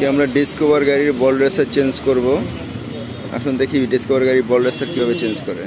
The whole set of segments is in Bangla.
আজকে আমরা ডিসকভার গাড়ির বল রেসার চেঞ্জ করব। আসুন দেখি ডিসকভার গাড়ির বল রেসার কীভাবে চেঞ্জ করে।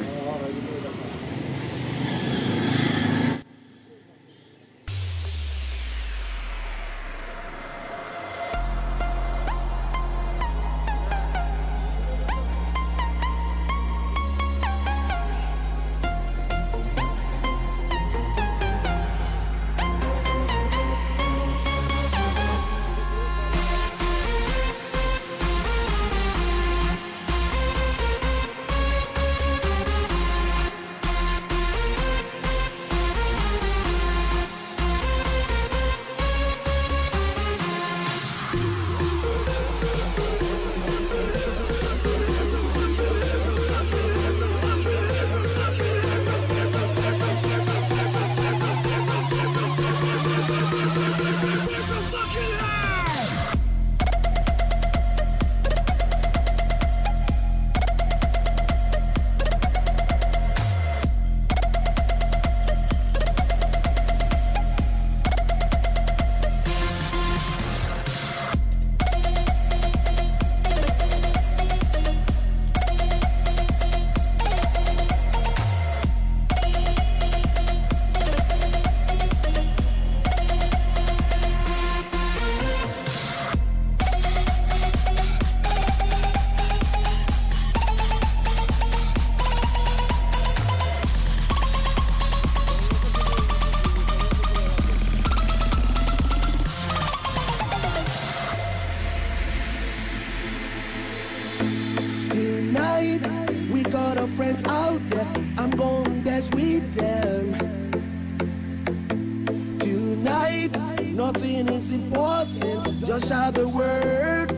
Nothing is important. Just shout the word,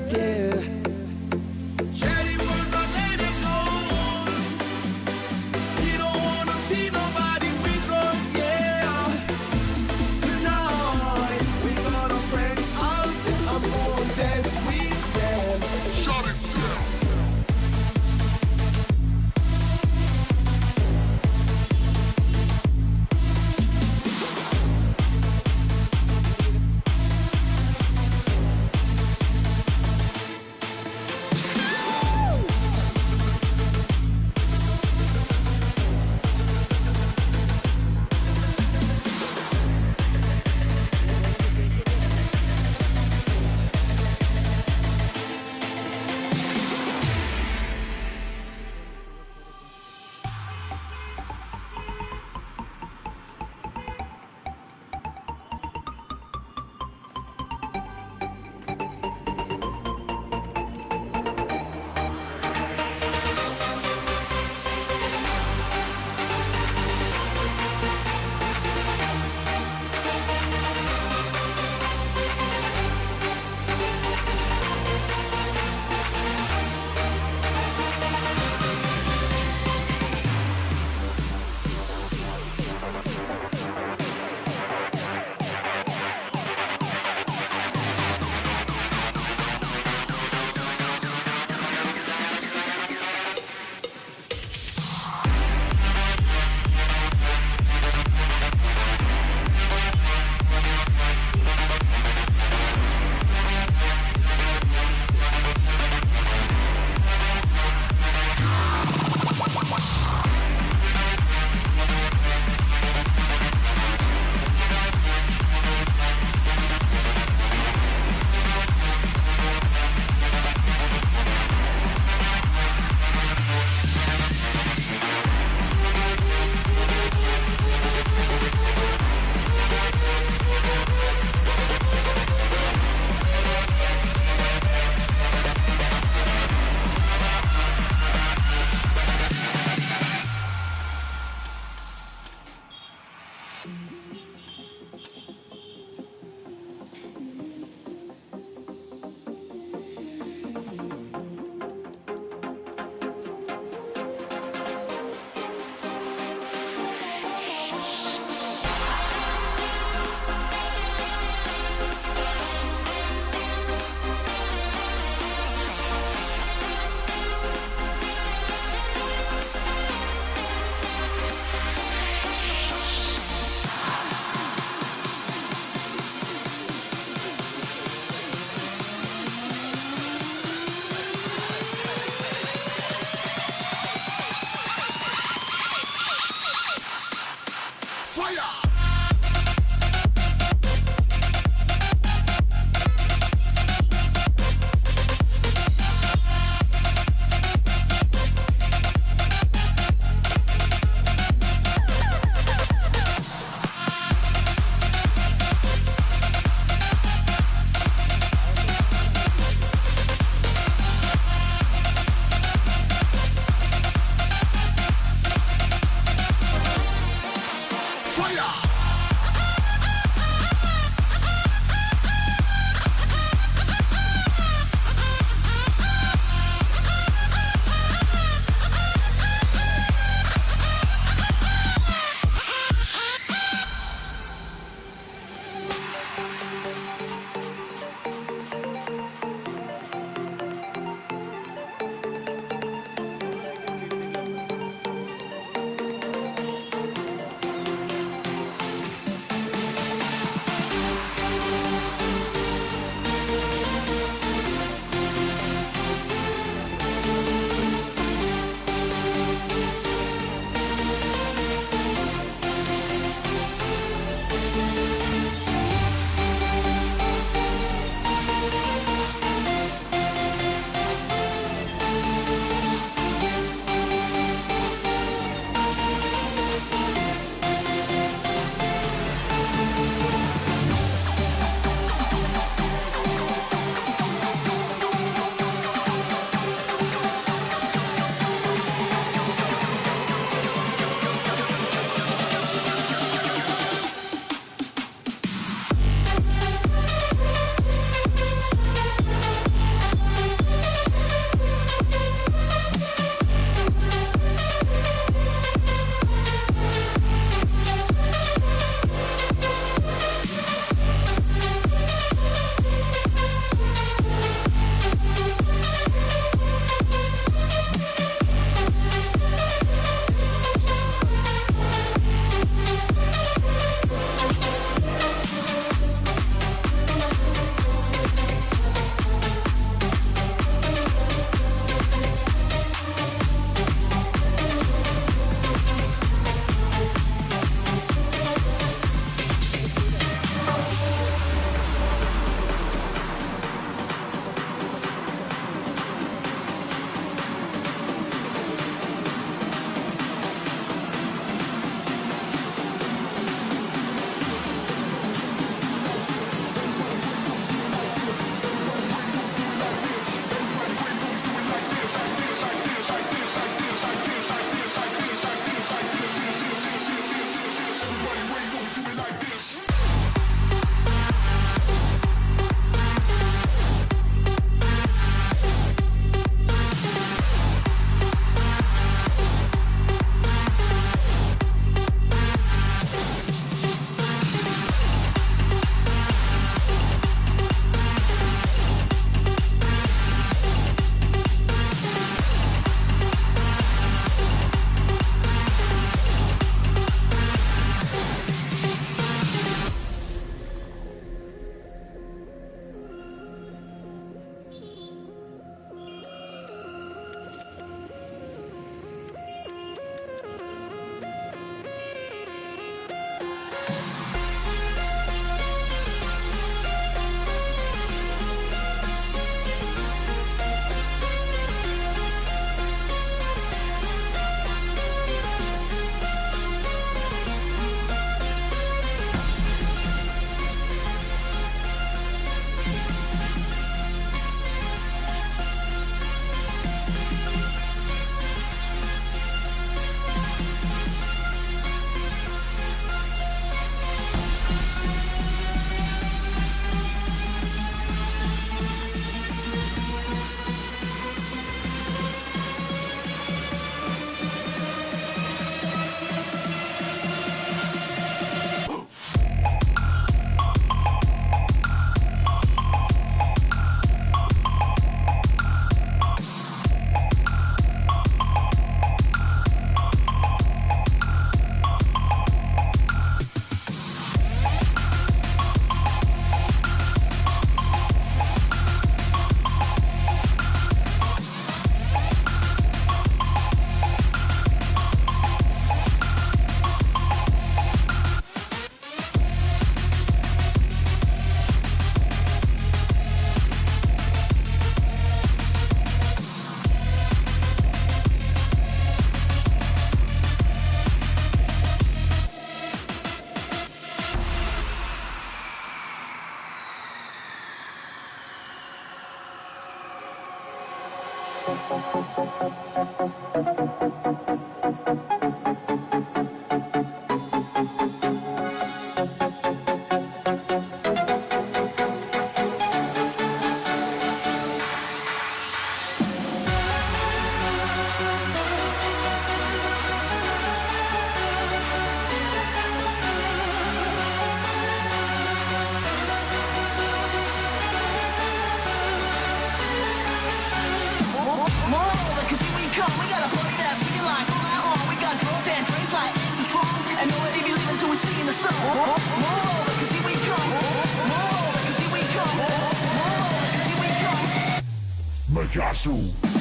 Picasso.